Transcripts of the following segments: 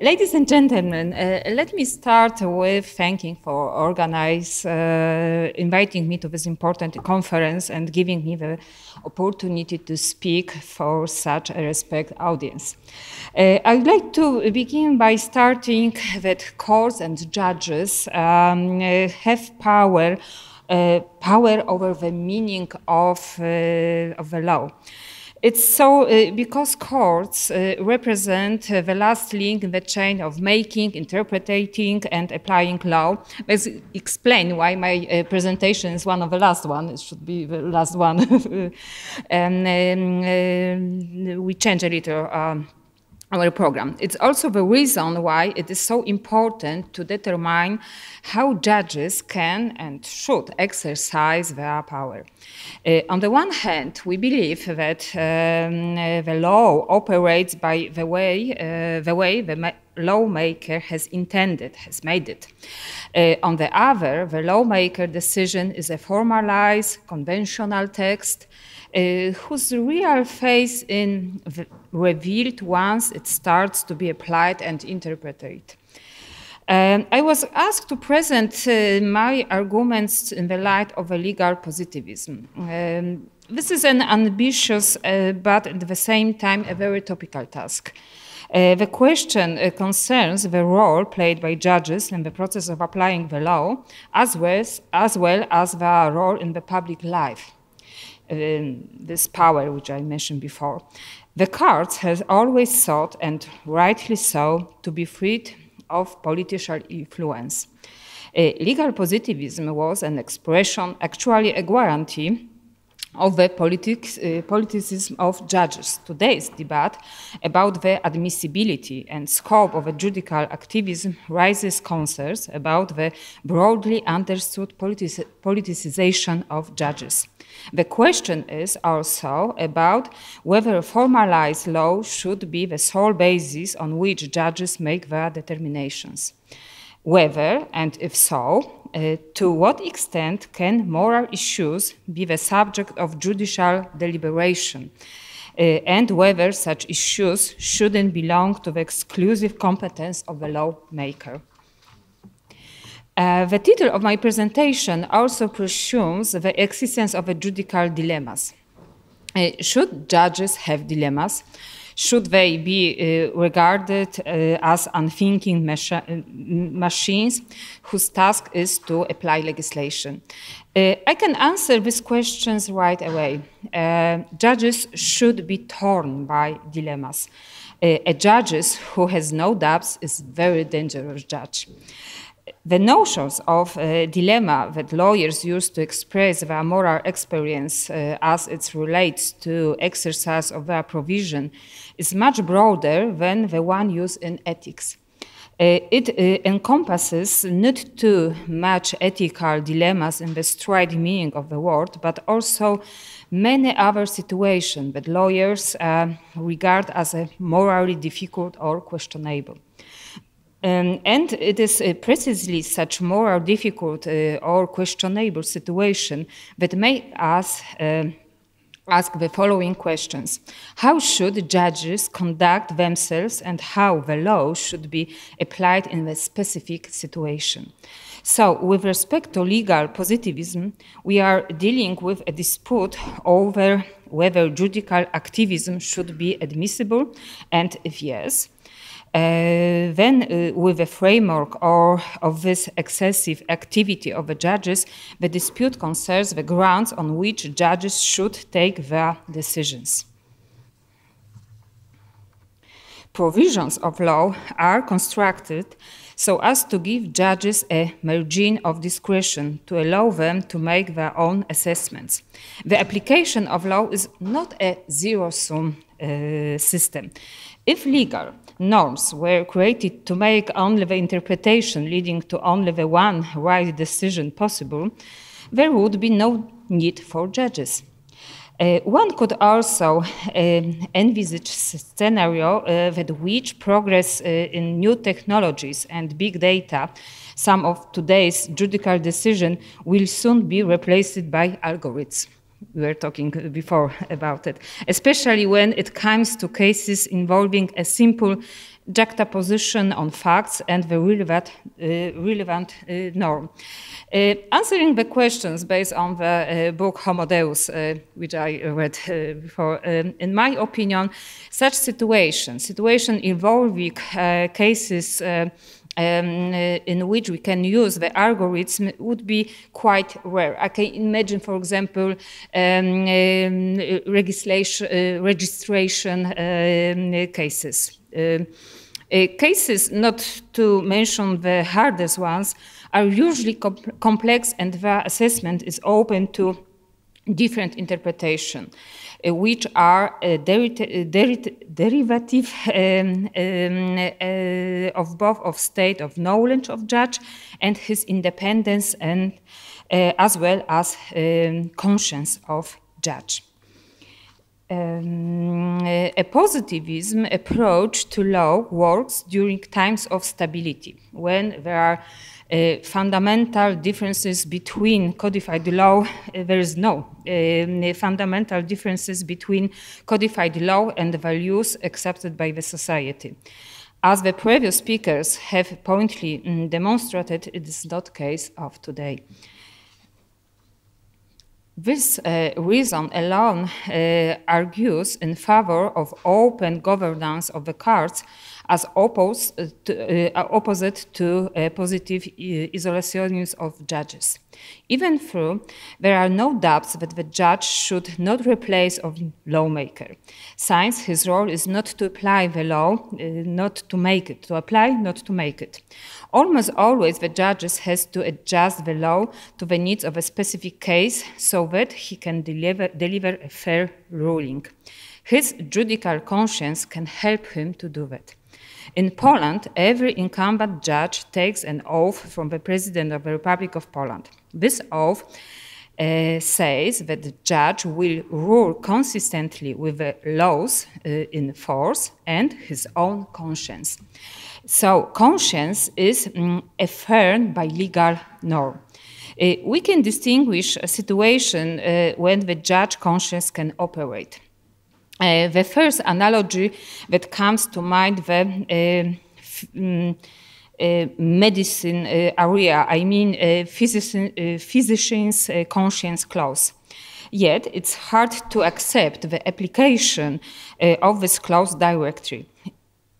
Ladies and gentlemen, uh, let me start with thanking for organize, uh, inviting me to this important conference and giving me the opportunity to speak for such a respect audience. Uh, I'd like to begin by starting that courts and judges um, uh, have power, uh, power over the meaning of, uh, of the law. It's so uh, because courts uh, represent uh, the last link in the chain of making, interpreting, and applying law. Let's explain why my uh, presentation is one of the last one. It should be the last one. and um, uh, we change a little. Um, our program. It's also the reason why it is so important to determine how judges can and should exercise their power. Uh, on the one hand, we believe that um, the law operates by the way uh, the way the lawmaker has intended, has made it. Uh, on the other, the lawmaker decision is a formalized, conventional text uh, whose real face is revealed once it starts to be applied and interpreted. Um, I was asked to present uh, my arguments in the light of a legal positivism. Um, this is an ambitious, uh, but at the same time, a very topical task. Uh, the question uh, concerns the role played by judges in the process of applying the law, as well as, as, well as their role in the public life this power which I mentioned before. The courts has always sought, and rightly so, to be freed of political influence. Legal positivism was an expression, actually a guarantee, of the politics, uh, politicism of judges. Today's debate about the admissibility and scope of a judicial activism raises concerns about the broadly understood politic politicization of judges. The question is also about whether formalized law should be the sole basis on which judges make their determinations. Whether, and if so, uh, to what extent can moral issues be the subject of judicial deliberation, uh, and whether such issues shouldn't belong to the exclusive competence of the lawmaker. Uh, the title of my presentation also presumes the existence of a judicial dilemmas. Uh, should judges have dilemmas? Should they be uh, regarded uh, as unthinking machi machines whose task is to apply legislation? Uh, I can answer these questions right away. Judges should be torn by dilemmas. A judge who has no doubts is a very dangerous judge the notions of uh, dilemma that lawyers use to express their moral experience uh, as it relates to exercise of their provision is much broader than the one used in ethics. Uh, it uh, encompasses not too much ethical dilemmas in the straight meaning of the word, but also many other situations that lawyers uh, regard as morally difficult or questionable. Um, and it is uh, precisely such moral difficult uh, or questionable situation that make us uh, ask the following questions. How should judges conduct themselves and how the law should be applied in the specific situation? So, with respect to legal positivism, we are dealing with a dispute over whether judicial activism should be admissible, and if yes, then, uh, with a framework or of this excessive activity of the judges, the dispute concerns the grounds on which judges should take their decisions. Provisions of law are constructed so as to give judges a margin of discretion to allow them to make their own assessments. The application of law is not a zero sum uh, system. If legal norms were created to make only the interpretation leading to only the one right decision possible, there would be no need for judges. Uh, one could also uh, envisage a scenario uh, that which progress uh, in new technologies and big data, some of today's judicial decision will soon be replaced by algorithms. We were talking before about it, especially when it comes to cases involving a simple juxtaposition on facts and the relevant, uh, relevant uh, norm. Uh, answering the questions based on the uh, book Homo Deus, uh, which I read uh, before, um, in my opinion, such situations, situation involving cases um, uh, in which we can use the algorithm would be quite rare. I can imagine, for example, um, um, registration, uh, registration cases. Um, uh, cases, not to mention the hardest ones, are usually comp complex and their assessment is open to different interpretation. Uh, which are uh, deri deri derivative um, um, uh, of both of state of knowledge of judge and his independence and as well as um, conscience of judge. Um, a positivism approach to law works during times of stability when there are uh, fundamental differences between codified law, uh, there is no uh, fundamental differences between codified law and the values accepted by the society. As the previous speakers have pointedly mm, demonstrated, it is not case of today. This uh, reason alone uh, argues in favor of open governance of the cards as oppose, uh, to, uh, opposite to uh, positive isolationism of judges. Even though there are no doubts that the judge should not replace a lawmaker, since his role is not to apply the law, not to make it, to apply, not to make it. Almost always the judges has to adjust the law to the needs of a specific case so that he can deliver, deliver a fair ruling. His judicial conscience can help him to do that. In Poland, every incumbent judge takes an oath from the President of the Republic of Poland. This oath uh, says that the judge will rule consistently with the laws uh, in force and his own conscience. So, conscience is um, affirmed by legal norm. Uh, we can distinguish a situation uh, when the judge conscience can operate. Uh, the first analogy that comes to mind the um, uh, medicine uh, area, I mean uh, uh, physician's uh, conscience clause. Yet it's hard to accept the application of this clause directly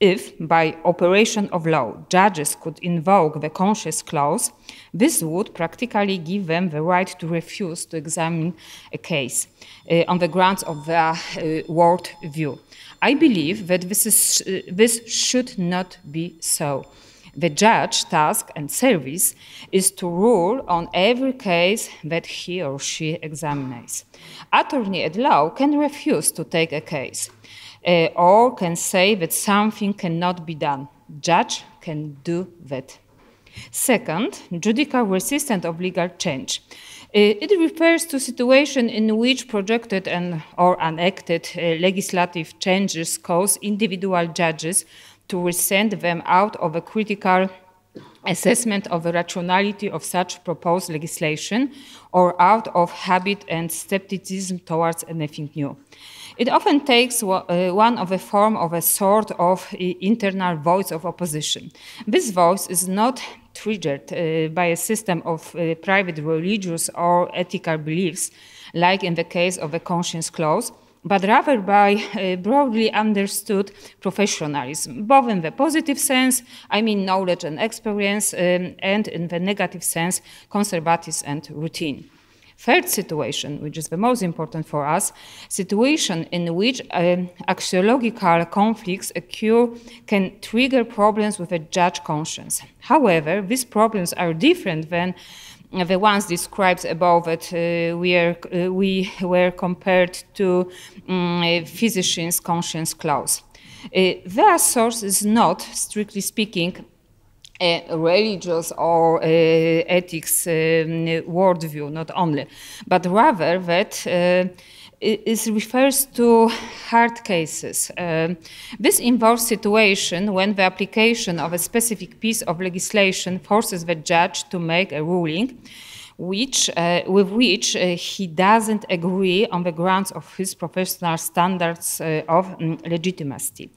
if, by operation of law, judges could invoke the conscience clause, this would practically give them the right to refuse to examine a case uh, on the grounds of their uh, world view. I believe that this, is, uh, this should not be so. The judge's task and service is to rule on every case that he or she examines. Attorney at law can refuse to take a case uh, or can say that something cannot be done. Judge can do that. Second, judicial resistance of legal change. Uh, it refers to situation in which projected and or enacted uh, legislative changes cause individual judges to resent them out of a critical assessment of the rationality of such proposed legislation or out of habit and skepticism towards anything new. It often takes uh, one of a form of a sort of internal voice of opposition. This voice is not triggered uh, by a system of uh, private religious or ethical beliefs, like in the case of the conscience clause, but rather by uh, broadly understood professionalism, both in the positive sense, I mean knowledge and experience, um, and in the negative sense, conservatism and routine. Third situation, which is the most important for us, situation in which um, axiological conflicts occur can trigger problems with a judge conscience. However, these problems are different than the ones described above that uh, we, are, uh, we were compared to um, physician's conscience clause. Uh, their source is not, strictly speaking, religious or ethics um, worldview, not only, but rather that uh, it refers to hard cases. Uh, this involves situation when the application of a specific piece of legislation forces the judge to make a ruling which, uh, with which uh, he doesn't agree on the grounds of his professional standards uh, of um, legitimacy.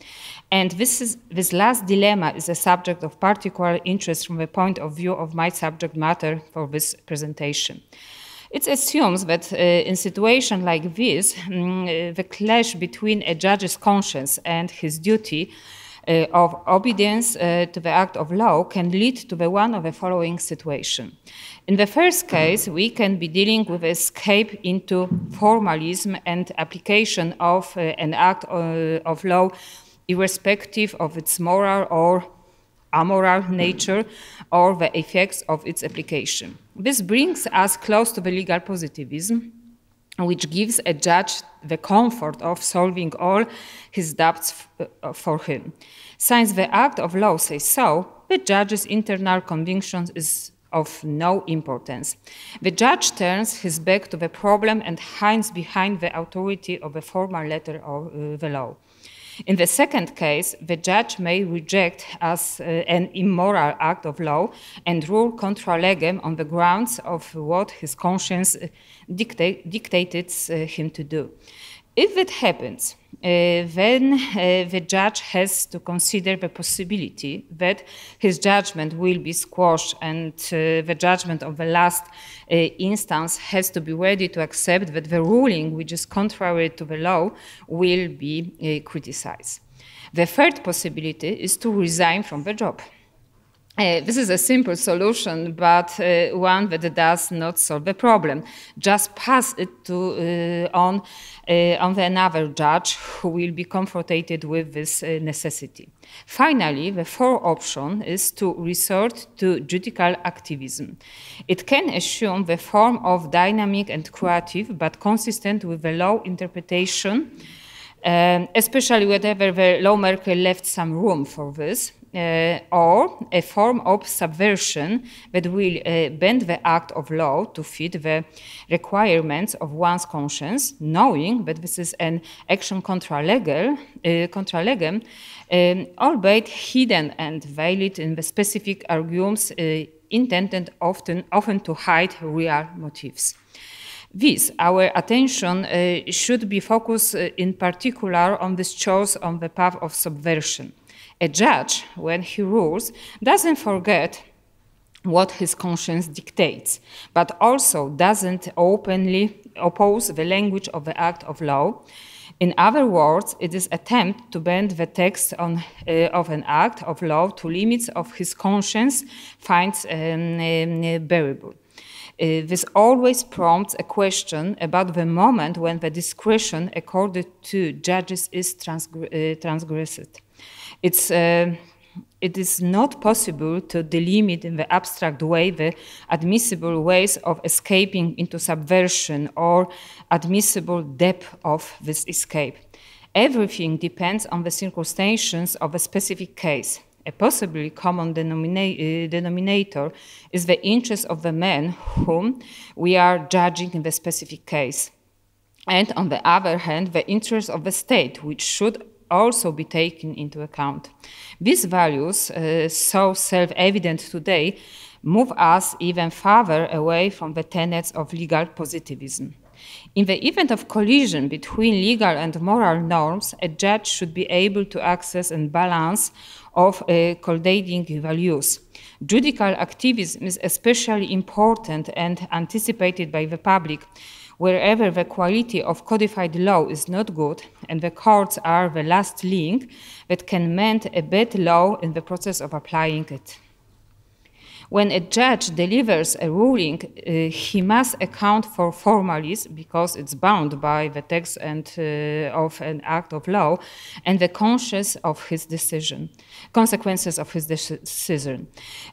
And this, is, this last dilemma is a subject of particular interest from the point of view of my subject matter for this presentation. It assumes that uh, in situations like this, um, the clash between a judge's conscience and his duty uh, of obedience uh, to the act of law can lead to the one of the following situation. In the first case, we can be dealing with escape into formalism and application of uh, an act uh, of law irrespective of its moral or amoral nature or the effects of its application. This brings us close to the legal positivism, which gives a judge the comfort of solving all his doubts uh, for him. Since the act of law says so, the judge's internal conviction is of no importance. The judge turns his back to the problem and hides behind the authority of a formal letter of uh, the law. In the second case, the judge may reject as uh, an immoral act of law and rule contra legem on the grounds of what his conscience dicta dictated uh, him to do. If it happens, uh, then uh, the judge has to consider the possibility that his judgment will be squashed and uh, the judgment of the last uh, instance has to be ready to accept that the ruling, which is contrary to the law, will be uh, criticized. The third possibility is to resign from the job. Uh, this is a simple solution, but uh, one that does not solve the problem. Just pass it to, uh, on, uh, on the another judge who will be confronted with this uh, necessity. Finally, the fourth option is to resort to judicial activism. It can assume the form of dynamic and creative, but consistent with the law interpretation, um, especially whenever the lawmaker left some room for this uh, or a form of subversion that will uh, bend the act of law to fit the requirements of one's conscience, knowing that this is an action contra, legal, uh, legem, um, albeit hidden and veiled in the specific arguments uh, intended often, often to hide real motives. This, our attention uh, should be focused uh, in particular on this choice on the path of subversion. A judge, when he rules, doesn't forget what his conscience dictates, but also doesn't openly oppose the language of the act of law. In other words, it is attempt to bend the text on, uh, of an act of law to limits of his conscience finds um, um, bearable. Uh, this always prompts a question about the moment when the discretion accorded to judges is uh, transgressed it's, uh, it is not possible to delimit in the abstract way the admissible ways of escaping into subversion or admissible depth of this escape. Everything depends on the circumstances of a specific case. A possibly common uh, denominator is the interest of the man whom we are judging in the specific case. And on the other hand, the interest of the state, which should also be taken into account. These values, uh, so self evident today, move us even further away from the tenets of legal positivism. In the event of collision between legal and moral norms, a judge should be able to access and balance of uh, colliding values. Judicial activism is especially important and anticipated by the public wherever the quality of codified law is not good and the courts are the last link that can mend a bad law in the process of applying it. When a judge delivers a ruling, uh, he must account for formalism because it's bound by the text and uh, of an act of law and the conscience of his decision, consequences of his decision.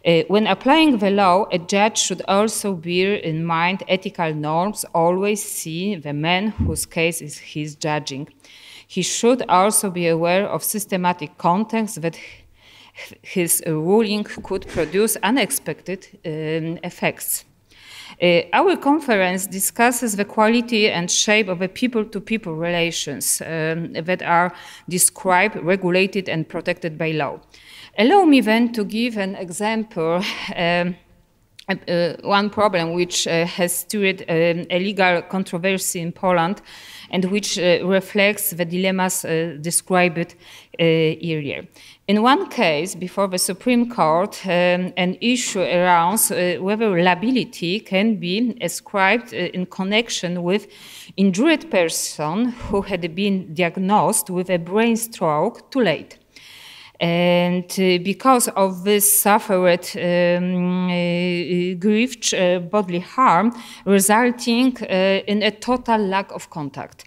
Uh, when applying the law, a judge should also bear in mind ethical norms, always see the man whose case is his judging. He should also be aware of systematic context that his ruling could produce unexpected um, effects. Uh, our conference discusses the quality and shape of the people-to-people relations um, that are described, regulated, and protected by law. Allow me then to give an example um, uh, one problem which uh, has stirred um, a legal controversy in Poland and which uh, reflects the dilemmas described earlier. In one case, before the Supreme Court, um, an issue arose uh, whether liability can be ascribed uh, in connection with injured person who had been diagnosed with a brain stroke too late. And uh, because of this suffered um, uh, grief, uh, bodily harm, resulting uh, in a total lack of contact.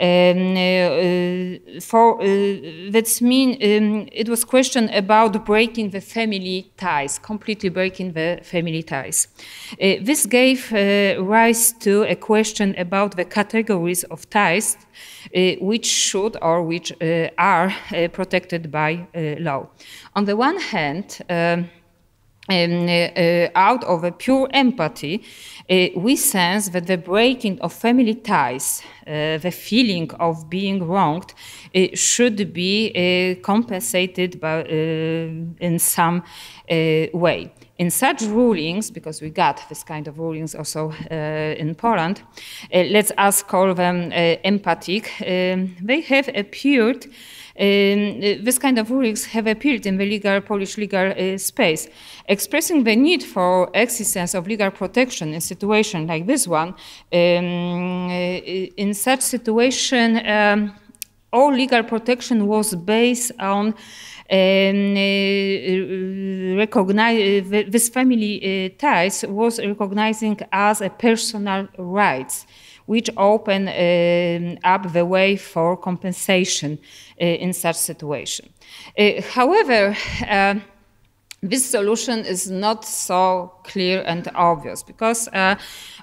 Um, uh, for uh, that's mean um, it was a question about breaking the family ties, completely breaking the family ties. Uh, this gave rise to a question about the categories of ties which should or which are protected by law. On the one hand. Um, um, uh, out of a pure empathy, uh, we sense that the breaking of family ties, uh, the feeling of being wronged, uh, should be uh, compensated by, uh, in some way. In such rulings, because we got this kind of rulings also in Poland, let's us call them empathic, um, they have appeared this kind of rulings have appeared in the legal Polish legal uh, space, expressing the need for existence of legal protection in situation like this one. Um, uh, in such situation, um, all legal protection was based on um, uh, recognize this family ties was recognizing as a personal rights which open um, up the way for compensation uh, in such situation. Uh, however, uh, this solution is not so clear and obvious because uh,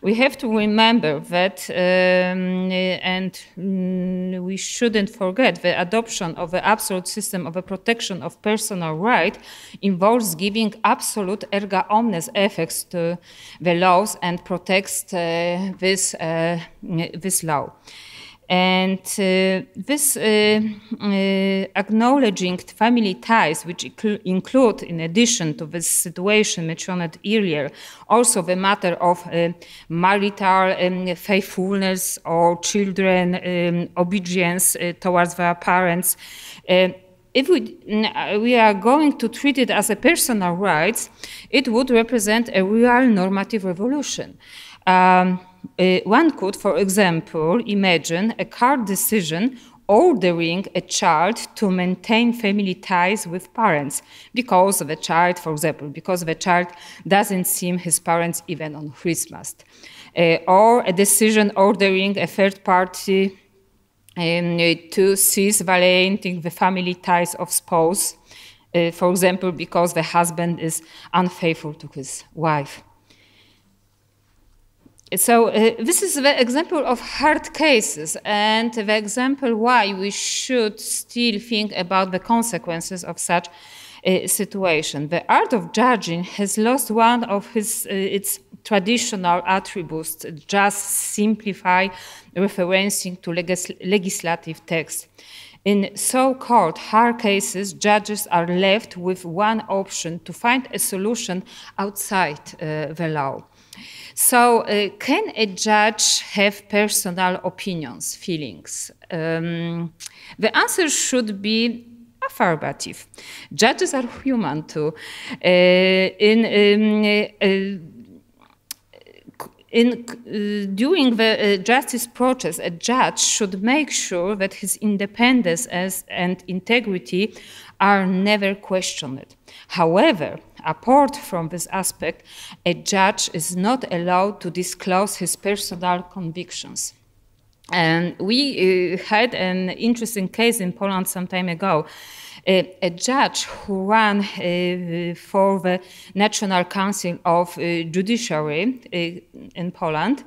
we have to remember that, um, and mm, we shouldn't forget, the adoption of the absolute system of a protection of personal right involves giving absolute erga omnes effects to the laws and protects uh, this, uh, this law. And uh, this uh, uh, acknowledging family ties, which include, in addition to this situation mentioned earlier, also the matter of marital um, faithfulness or children um, obedience towards their parents. If we, we are going to treat it as a personal rights, it would represent a real normative revolution. Um, uh, one could, for example, imagine a court decision ordering a child to maintain family ties with parents because the child, for example, because the child doesn't see his parents even on Christmas. Uh, or a decision ordering a third party um, to cease violating the family ties of spouse, uh, for example, because the husband is unfaithful to his wife. So uh, this is the example of hard cases and the example why we should still think about the consequences of such a situation. The art of judging has lost one of his, uh, its traditional attributes, just simplify referencing to legis legislative text. In so-called hard cases, judges are left with one option to find a solution outside uh, the law. So, uh, can a judge have personal opinions, feelings? Um, the answer should be affirmative. Judges are human too. Uh, in um, uh, in uh, during the uh, justice process, a judge should make sure that his independence as, and integrity are never questioned. However, apart from this aspect, a judge is not allowed to disclose his personal convictions. And we uh, had an interesting case in Poland some time ago a, judge who ran uh, for the National Council of uh, Judiciary uh, in Poland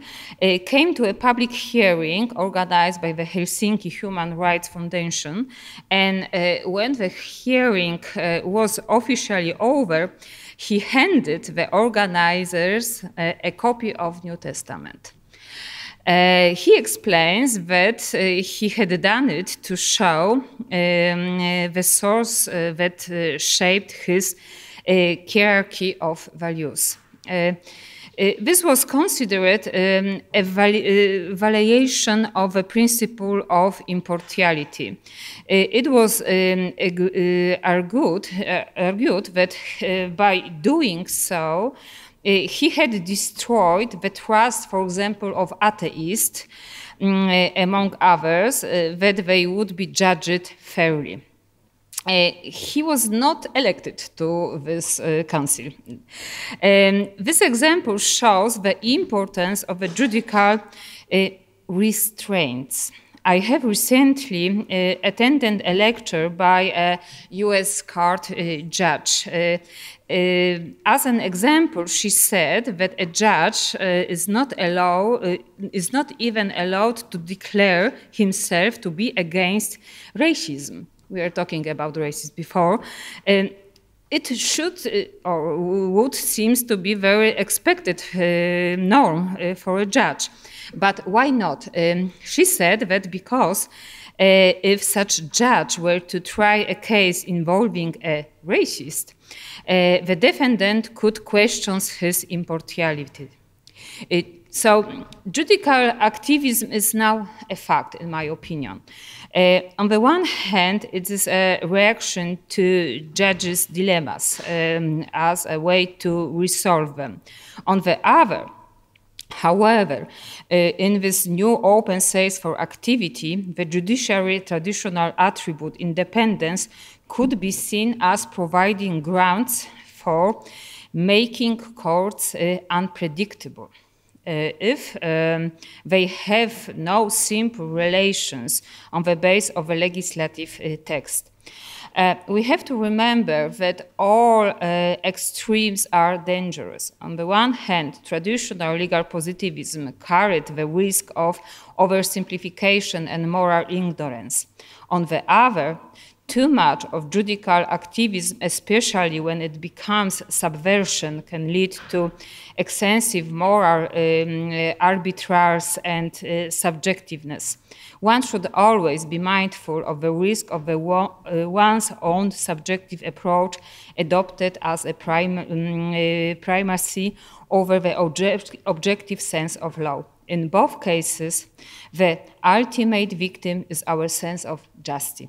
came to a public hearing organized by the Helsinki Human Rights Foundation. And when the hearing was officially over, he handed the organizers a copy of New Testament. Uh, he explains that uh, he had done it to show um, uh, the source uh, that uh, shaped his uh, hierarchy of values. This was considered um, a violation of the principle of impartiality. It was um, argued, argued, that by doing so, he had destroyed the trust, for example, of atheists, um, among others, that they would be judged fairly. Uh, he was not elected to this uh, council. Um, this example shows the importance of the judicial uh, restraints. I have recently uh, attended a lecture by a US court uh, judge. Uh, as an example, she said that a judge is not allowed, is not even allowed to declare himself to be against racism we are talking about racism before, and it should uh, or would seems to be very expected uh, norm uh, for a judge. But why not? Um, she said that because uh, if such a judge were to try a case involving a racist, uh, the defendant could question his impartiality. It, so judicial activism is now a fact, in my opinion. Uh, on the one hand, it is a reaction to judges' dilemmas um, as a way to resolve them. On the other, However, uh, in this new open space for activity, the judiciary traditional attribute independence could be seen as providing grounds for making courts uh, unpredictable. Uh, if um, they have no simple relations on the base of a legislative uh, text. Uh, we have to remember that all uh, extremes are dangerous. On the one hand, traditional legal positivism carried the risk of oversimplification and moral ignorance. On the other, too much of judicial activism, especially when it becomes subversion, can lead to excessive moral um, uh, arbitrars and uh, subjectiveness. One should always be mindful of the risk of the uh, one's own subjective approach adopted as a prim um, uh, primacy over the object objective sense of law. In both cases, the ultimate victim is our sense of justice.